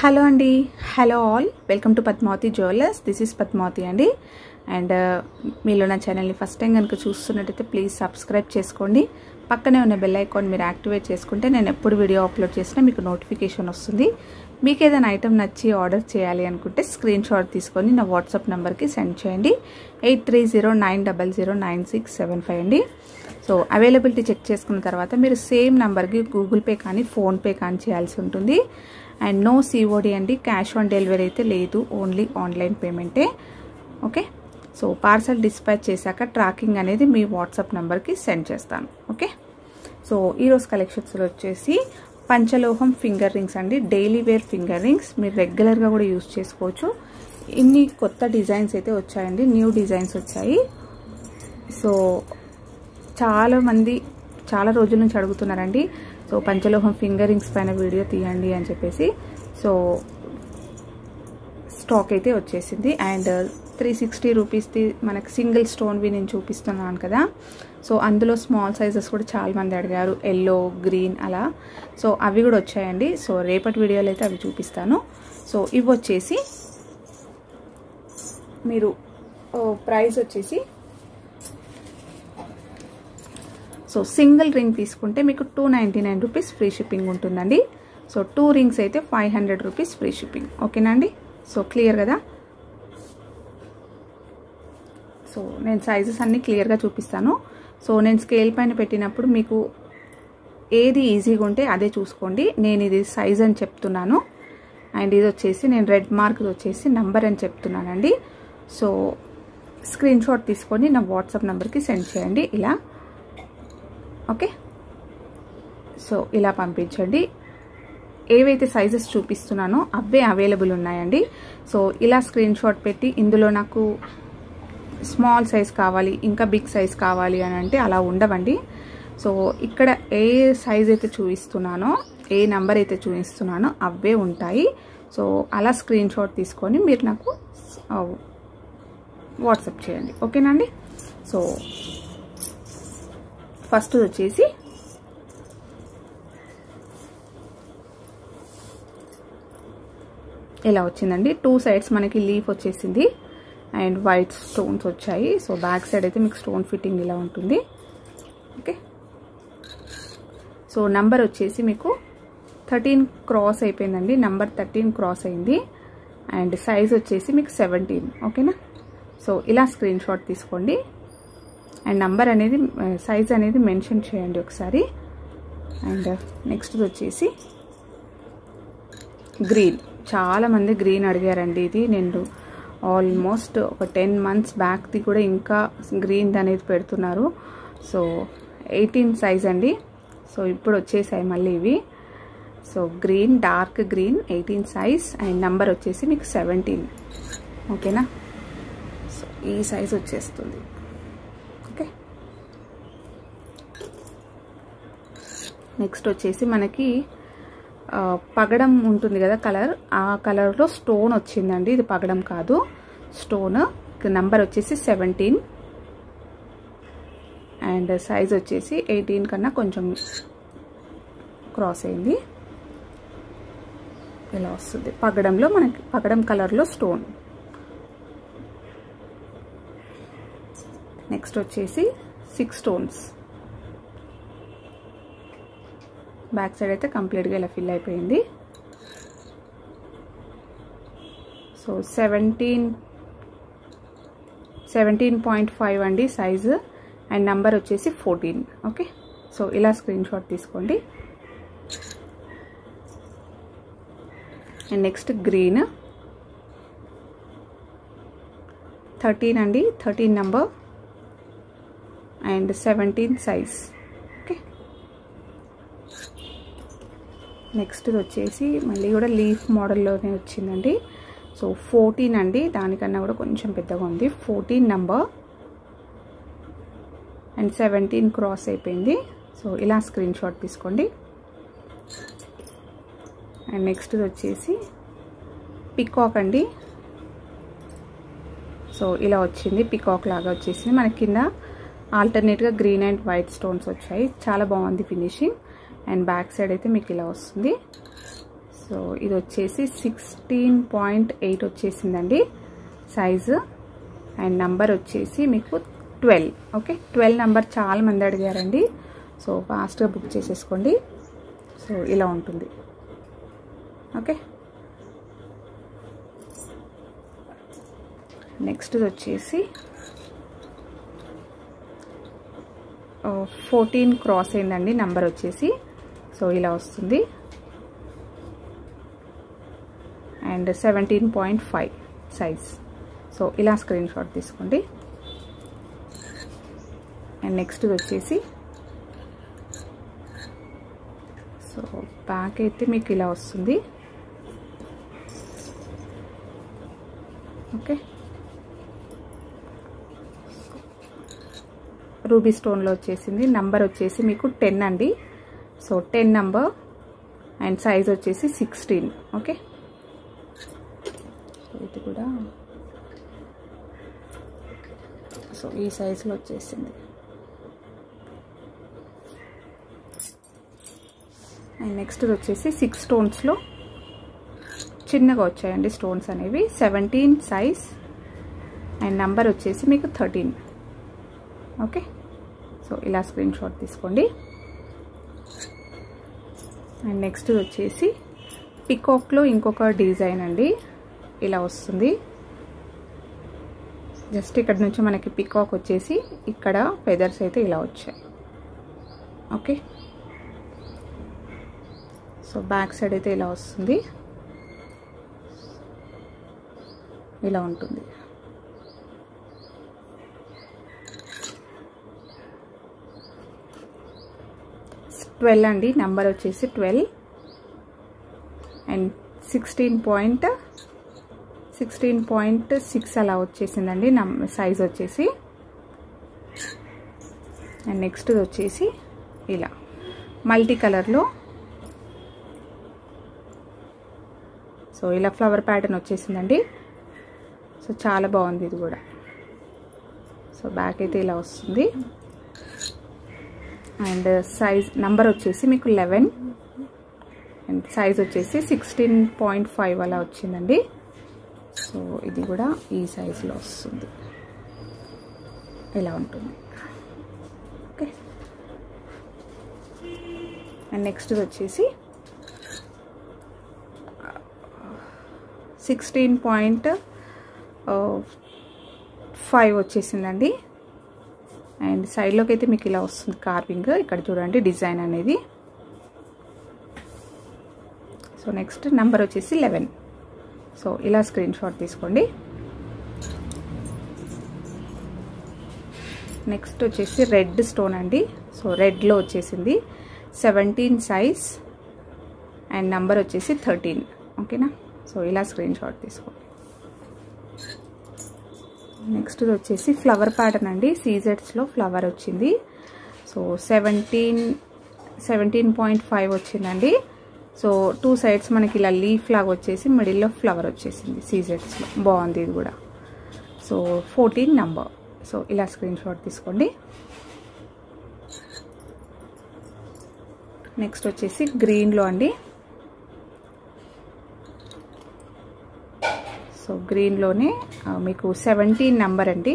Hello అండి. Hello all. Welcome to Padmavati jewellers. This is Padmavati అండి. And uh, మీలో నా ఛానల్ని ఫస్ట్ టైం కనుక చూస్తున్నట్టయితే ప్లీజ్ సబ్స్క్రైబ్ చేసుకోండి. పక్కనే ఉన్న బెల్ ఐకాన్ మీరు యాక్టివేట్ చేసుకుంటే నేను ఎప్పుడు వీడియో అప్లోడ్ చేసినా మీకు నోటిఫికేషన్ వస్తుంది. మీకు ఏదైనా ఐటెం నచ్చి ఆర్డర్ చేయాలి అనుకుంటే స్క్రీన్ షాట్ తీసుకొని నా వాట్సాప్ నెంబర్కి సెండ్ చేయండి. Eight three zero nine double zero nine six seven five అండి. సో అవైలబిలిటీ చెక్ చేసుకున్న తర్వాత మీరు సేమ్ నెంబర్కి గూగుల్ పే కానీ ఫోన్పే కానీ చేయాల్సి ఉంటుంది. అండ్ నో సిఓడి అండి క్యాష్ ఆన్ డెలివరీ అయితే లేదు ఓన్లీ ఆన్లైన్ పేమెంటే. ఓకే? సో పార్సల్ డిస్పాచ్ చేశాక ట్రాకింగ్ అనేది మీ వాట్సాప్ నెంబర్కి సెండ్ చేస్తాను. ఓకే? సో ఈరోజు కలెక్షన్స్లో వచ్చేసి పంచలోహం ఫింగర్ రింగ్స్ అండి డైలీ వేర్ ఫింగర్ రింగ్స్. మీరు రెగ్యులర్గా కూడా యూజ్ చేసుకోవచ్చు. ఇన్ని కొత్త డిజైన్స్ అయితే వచ్చాయండి న్యూ డిజైన్స్ వచ్చాయి. సో చాలామంది చాలా రోజుల నుంచి అడుగుతున్నారండి సో పంచలోహం ఫింగరింగ్స్ పైన వీడియో తీయండి అని చెప్పేసి. సో స్టాక్ అయితే వచ్చేసింది. అండ్ త్రీ సిక్స్టీ రూపీస్ది మనకి సింగిల్ స్టోన్వి నేను చూపిస్తున్నాను కదా. సో అందులో స్మాల్ సైజెస్ కూడా చాలా మంది అడిగారు. ఎల్లో గ్రీన్ అలా. సో అవి కూడా వచ్చాయండి. సో రేపటి వీడియోలో అయితే అవి చూపిస్తాను. సో ఇవి వచ్చేసి మీరు ప్రైస్ వచ్చేసి సో సింగిల్ రింగ్ తీసుకుంటే మీకు two ninety nine rupees free shipping ఉంటుందండి. సో టూ రింగ్స్ అయితే five hundred rupees free shipping. ఓకేనా అండి? సో క్లియర్ కదా? సో నేను సైజెస్ అన్నీ క్లియర్గా చూపిస్తాను. సో నేను స్కేల్ పైన పెట్టినప్పుడు మీకు ఏది ఈజీగా ఉంటే అదే చూసుకోండి. నేను ఇది సైజ్ అని చెప్తున్నాను. అండ్ ఇది వచ్చేసి నేను రెడ్ మార్క్ వచ్చేసి నంబర్ అని చెప్తున్నానండి. సో స్క్రీన్ షాట్ తీసుకొని నా వాట్సాప్ నెంబర్కి సెండ్ చేయండి. ఇలా ఓకే? సో ఇలా పంపించండి. ఏవైతే సైజెస్ చూపిస్తున్నానో అవే అవైలబుల్ ఉన్నాయండి. సో ఇలా స్క్రీన్ షాట్ పెట్టి ఇందులో నాకు స్మాల్ సైజ్ కావాలి ఇంకా బిగ్ సైజ్ కావాలి అని అంటే అలా ఉండవండి. సో ఇక్కడ ఏ సైజ్ అయితే చూపిస్తున్నానో ఏ నెంబర్ అయితే చూపిస్తున్నానో అవే ఉంటాయి. సో అలా స్క్రీన్ షాట్ తీసుకొని మీరు నాకు వాట్సాప్ చేయండి. ఓకేనండి సో ఫస్ట్ వచ్చేసి ఇలా వచ్చిందండి. టూ సైడ్స్ మనకి లీఫ్ వచ్చేసింది. అండ్ వైట్ స్టోన్స్ వచ్చాయి. సో బ్యాక్ సైడ్ అయితే మీకు స్టోన్ ఫిట్టింగ్ ఇలా ఉంటుంది. ఓకే సో నంబర్ వచ్చేసి మీకు థర్టీన్ క్రాస్ అయిపోయిందండి. నంబర్ థర్టీన్ క్రాస్ అయింది. అండ్ సైజ్ వచ్చేసి మీకు సెవెంటీన్ ఓకేనా సో ఇలా స్క్రీన్ షాట్ తీసుకోండి. అండ్ నంబర్ అనేది సైజ్ అనేది మెన్షన్ చేయండి ఒకసారి. అండ్ నెక్స్ట్ వచ్చేసి గ్రీన్. చాలామంది గ్రీన్ అడిగారండి ఇది. నేను ఆల్మోస్ట్ ఒక టెన్ మంత్స్ బ్యాక్ది కూడా ఇంకా గ్రీన్ అనేది పెడుతున్నారు. సో ఎయిటీన్ సైజ్ అండి. సో ఇప్పుడు వచ్చేసాయి మళ్ళీ ఇవి. So green dark green eighteen size. And number వచ్చేసి మీకు సెవెంటీన్. ఓకేనా? సో ఈ సైజ్ వచ్చేస్తుంది ఓకే నెక్స్ట్ వచ్చేసి మనకి పగడం ఉంటుంది కదా కలర్. ఆ కలర్లో స్టోన్ వచ్చిందండి. ఇది పగడం కాదు. స్టోన్. నంబర్ వచ్చేసి సెవెంటీన్. అండ్ సైజ్ వచ్చేసి ఎయిటీన్ కన్నా కొంచెం క్రాస్ అయింది. ఇలా వస్తుంది. పగడంలో మనకి పగడం కలర్లో స్టోన్. నెక్స్ట్ వచ్చేసి సిక్స్ స్టోన్స్. బ్యాక్ సైడ్ అయితే కంప్లీట్గా ఇలా ఫిల్ అయిపోయింది. So seventeen seventeen point five అండి సైజు. అండ్ నెంబర్ వచ్చేసి ఫోర్టీన్ ఓకే? సో ఇలా స్క్రీన్ షాట్ తీసుకోండి. And next green. థర్టీన్ అండి thirteen number. And seventeen size. Next వచ్చేసి మళ్ళీ కూడా లీఫ్ మోడల్లోనే వచ్చిందండి. సో ఫోర్టీన్ అండి. దానికన్నా కూడా కొంచెం పెద్దగా ఉంది. Fourteen number and seventeen cross అయిపోయింది. సో ఇలా స్క్రీన్ షాట్ తీసుకోండి. అండ్ నెక్స్ట్ వచ్చేసి పికాక్ అండి. సో ఇలా వచ్చింది. పికాక్ లాగా వచ్చేసింది. మన కింద ఆల్టర్నేట్గా గ్రీన్ అండ్ వైట్ స్టోన్స్ వచ్చాయి. చాలా బాగుంది ఫినిషింగ్ అండ్ బ్యాక్ సైడ్ అయితే మీకు ఇలా వస్తుంది. సో ఇది వచ్చేసి సిక్స్టీన్ పాయింట్ ఎయిట్ వచ్చేసిందండి సైజు. అండ్ నంబర్ వచ్చేసి మీకు ట్వెల్వ్. ఓకే? ట్వెల్వ్ నెంబర్ చాలా మంది అడిగారండి. సో ఫాస్ట్గా బుక్ చేసేసుకోండి. సో ఇలా ఉంటుంది. ఓకే? నెక్స్ట్ వచ్చేసి ఫోర్టీన్ క్రాస్ అయిందండి నెంబర్ వచ్చేసి. సో ఇలా వస్తుంది. And seventeen point five size so ఇలా స్క్రీన్ షాట్ తీసుకోండి. అండ్ నెక్స్ట్ వచ్చేసి సో బ్యాక్ అయితే మీకు ఇలా వస్తుంది. ఓకే రూబీ స్టోన్లో వచ్చేసింది. నంబర్ వచ్చేసి మీకు టెన్ అండి. So ten number and size వచ్చేసి సిక్స్టీన్ ఓకే ఇది కూడా. సో ఈ సైజులో వచ్చేసింది. అండ్ నెక్స్ట్ వచ్చేసి సిక్స్ స్టోన్స్లో చిన్నగా వచ్చాయండి స్టోన్స్ అనేవి. సెవెంటీన్ సైజ్ అండ్ నంబర్ వచ్చేసి మీకు థర్టీన్ ఓకే సో ఇలా స్క్రీన్ షాట్ తీసుకోండి. అండ్ నెక్స్ట్ వచ్చేసి పికాక్లో ఇంకొక డిజైన్ అండి. ఇలా వస్తుంది. జస్ట్ ఇక్కడ నుంచి మనకి పికాక్ వచ్చేసి ఇక్కడ ఫెదర్స్ అయితే ఇలా వచ్చాయి. ఓకే. సో బ్యాక్ సైడ్ అయితే ఇలా వస్తుంది. ఇలా ఉంటుంది. ట్వెల్వ్ అండి. నెంబర్ వచ్చేసి twelve. And sixteen point sixteen point six అలా వచ్చేసిందండి. నమ్ సైజ్ వచ్చేసి. అండ్ నెక్స్ట్ వచ్చేసి ఇలా. మల్టీ కలర్లో సో ఇలా ఫ్లవర్ ప్యాటర్న్ వచ్చేసిందండి. సో చాలా బాగుంది ఇది కూడా. సో బ్యాక్ అయితే ఇలా వస్తుంది. అండ్ సైజ్ నంబర్ వచ్చేసి మీకు లెవెన్. అండ్ సైజ్ వచ్చేసి సిక్స్టీన్ పాయింట్ ఫైవ్ అలా వచ్చిందండి. సో ఇది కూడా ఈ సైజులో వస్తుంది. ఇలా ఉంటుంది. ఓకే. అండ్ నెక్స్ట్ వచ్చేసి సిక్స్టీన్ పాయింట్ ఫైవ్ వచ్చేసిందండి. అండ్ సైడ్లోకి అయితే మీకు ఇలా వస్తుంది కార్వింగ్ ఇక్కడ చూడండి డిజైన్ అనేది. సో నెక్స్ట్ నెంబర్ వచ్చేసి లెవెన్. సో ఇలా స్క్రీన్ షాట్ తీసుకోండి. నెక్స్ట్ వచ్చేసి రెడ్ స్టోన్ అండి. సో రెడ్లో వచ్చేసింది. సెవెంటీన్ సైజ్ అండ్ నెంబర్ వచ్చేసి థర్టీన్. ఓకేనా? సో ఇలా స్క్రీన్ షాట్ తీసుకోండి. నెక్స్ట్ వచ్చేసి ఫ్లవర్ ప్యాటర్న్ అండి. సీజెడ్స్లో ఫ్లవర్ వచ్చింది. So seventeen seventeen point five వచ్చిందండి. సో టూ సైడ్స్ మనకి ఇలా లీఫ్ లాగా వచ్చేసి మిడిల్లో ఫ్లవర్ వచ్చేసింది సీజెడ్స్లో బాగుంది ఇది కూడా. సో ఫోర్టీన్ నంబర్ సో ఇలా స్క్రీన్ షాట్ తీసుకోండి. నెక్స్ట్ వచ్చేసి గ్రీన్లో అండి. సో గ్రీన్లోనే మీకు సెవెంటీన్ నెంబర్ అండి.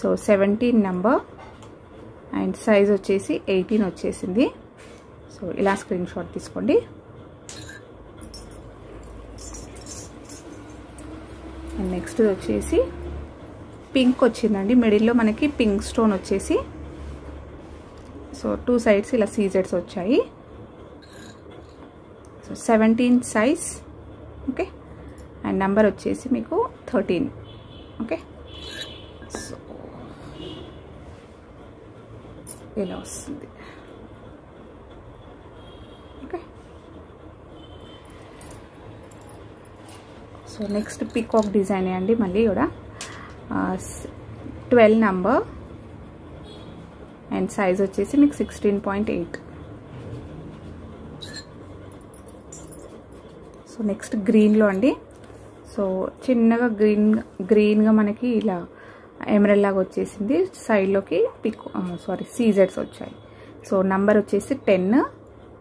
So seventeen number and size వచ్చేసి ఎయిటీన్ వచ్చేసింది. సో ఇలా స్క్రీన్ షాట్ తీసుకోండి. అండ్ నెక్స్ట్ వచ్చేసి పింక్ వచ్చిందండి. మిడిల్లో మనకి పింక్ స్టోన్ వచ్చేసి. సో టూ సైడ్స్ ఇలా సీజెడ్స్ వచ్చాయి. So seventeen size okay? And number వచ్చేసి మీకు థర్టీన్. ఓకే? సో ఇలా వస్తుంది. Okay? So next peacock design అండి మళ్ళీ కూడా. Twelve number. అండ్ సైజ్ వచ్చేసి మీకు sixteen point eight. So next గ్రీన్లో అండి సో చిన్నగా గ్రీన్ గ్రీన్గా మనకి ఇలా ఎమరల్ లాగా వచ్చేసింది. సైడ్లోకి పిక్ సారీ సీజర్స్ వచ్చాయి. సో నంబర్ వచ్చేసి టెన్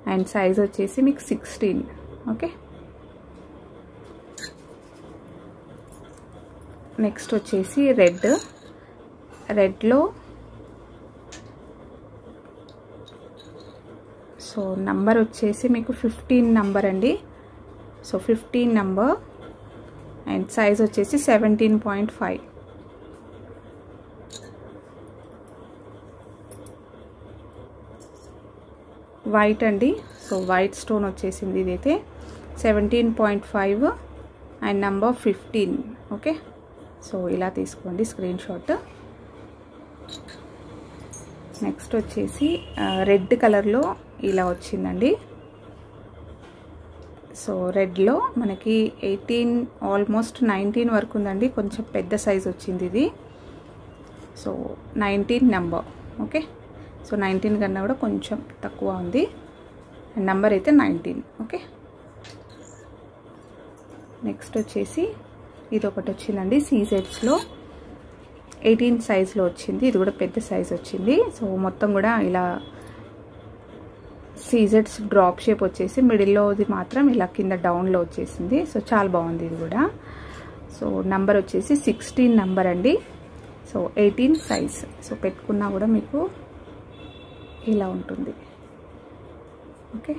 అండ్ సైజ్ వచ్చేసి మీకు సిక్స్టీన్. ఓకే? నెక్స్ట్ వచ్చేసి రెడ్. రెడ్లో సో నంబర్ వచ్చేసి మీకు ఫిఫ్టీన్ నంబర్ అండి. So fifteen number and size వచ్చేసి సెవెంటీన్ పాయింట్ ఫైవ్ వైట్ అండి. సో వైట్ స్టోన్ వచ్చేసింది ఇదైతే. Seventeen point five and number fifteen okay so ఇలా తీసుకోండి స్క్రీన్ షాట్ నెక్స్ట్ వచ్చేసి uh, రెడ్ కలర్లో ఇలా వచ్చిందండి. సో రెడ్లో మనకి ఎయిటీన్ ఆల్మోస్ట్ నైన్టీన్ వరకు ఉందండి. కొంచెం పెద్ద సైజ్ వచ్చింది ఇది. So nineteen number okay? So nineteen కన్నా కూడా కొంచెం తక్కువ ఉంది. అండ్ నెంబర్ అయితే నైన్టీన్ ఓకే? నెక్స్ట్ వచ్చేసి ఇది ఒకటి వచ్చిందండి సీజెడ్స్లో. ఎయిటీన్ సైజ్లో వచ్చింది. ఇది కూడా పెద్ద సైజ్ వచ్చింది. సో మొత్తం కూడా ఇలా సీజెడ్స్ డ్రాప్ షేప్ వచ్చేసి మిడిల్లోది మాత్రం ఇలా కింద డౌన్లో వచ్చేసింది. సో చాలా బాగుంది ఇది కూడా. సో నంబర్ వచ్చేసి సిక్స్టీన్ నంబర్ అండి. So eighteen size. సో పెట్టుకున్నా కూడా మీకు ఇలా ఉంటుంది. ఓకే.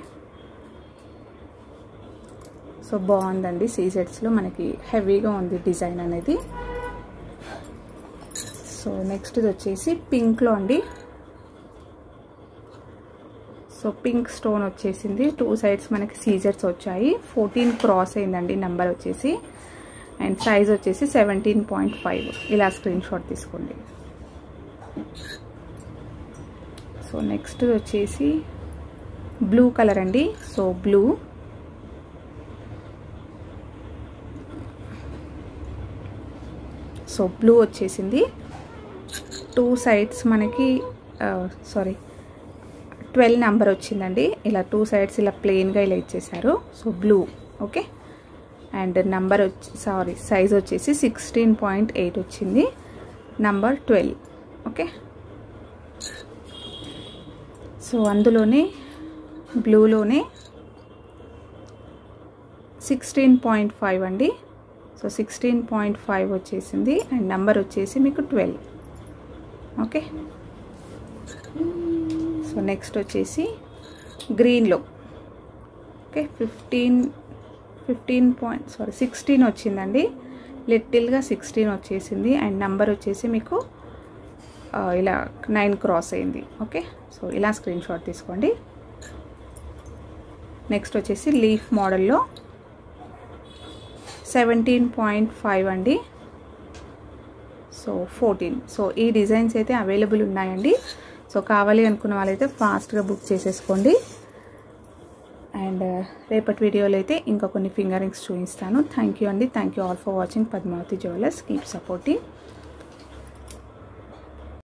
సో బాగుందండి సీజెడ్స్లో. మనకి హెవీగా ఉంది డిజైన్ అనేది. సో నెక్స్ట్ది వచ్చేసి పింక్లో అండి. సో పింక్ స్టోన్ వచ్చేసింది. టూ సైడ్స్ మనకి సీజర్స్ వచ్చాయి. ఫోర్టీన్ క్రాస్ అయిందండి నెంబర్ వచ్చేసి. అండ్ సైజ్ వచ్చేసి సెవెంటీన్ పాయింట్ ఫైవ్ ఇలా స్క్రీన్ షాట్ తీసుకోండి. సో నెక్స్ట్ వచ్చేసి బ్లూ కలర్ అండి. సో బ్లూ సో బ్లూ వచ్చేసింది. టూ సైడ్స్ మనకి uh, సారీ ట్వెల్వ్ నెంబర్ వచ్చిందండి. ఇలా టూ సైడ్స్ ఇలా ప్లెయిన్గా ఇలా ఇచ్చేసారు so blue. Okay? And number వచ్చి సారీ సైజ్ వచ్చేసి సిక్స్టీన్ పాయింట్ ఎయిట్ వచ్చింది. Number twelve. ఓకే? సో అందులోనే బ్లూలోనే సిక్స్టీన్ పాయింట్ ఫైవ్ అండి. సో సిక్స్టీన్ పాయింట్ ఫైవ్ వచ్చేసింది. అండ్ నెంబర్ వచ్చేసి మీకు ట్వెల్వ్. ఓకే? సో నెక్స్ట్ వచ్చేసి గ్రీన్లో. Okay fifteen fifteen point sorry sixteen వచ్చిందండి. లిటిల్గా సిక్స్టీన్ వచ్చేసింది. అండ్ నెంబర్ వచ్చేసి మీకు ఇలా నైన్ క్రాస్ అయింది. ఓకే సో ఇలా స్క్రీన్ షాట్ తీసుకోండి. నెక్స్ట్ వచ్చేసి లీఫ్ మోడల్లో సెవెంటీన్ పాయింట్ ఫైవ్ అండి. So fourteen. సో ఈ డిజైన్స్ అయితే అవైలబుల్ ఉన్నాయండి. సో కావాలి అనుకున్న వాళ్ళైతే ఫాస్ట్గా బుక్ చేసేసుకోండి. అండ్ uh, రేపటి వీడియోలో అయితే ఇంకా కొన్ని ఫింగరింగ్స్ చూపిస్తాను. థ్యాంక్ యూ అండి. Thank you all for watching Padmavati jewellers. Keep supporting.